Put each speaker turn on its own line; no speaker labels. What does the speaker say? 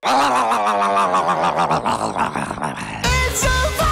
It's so fun!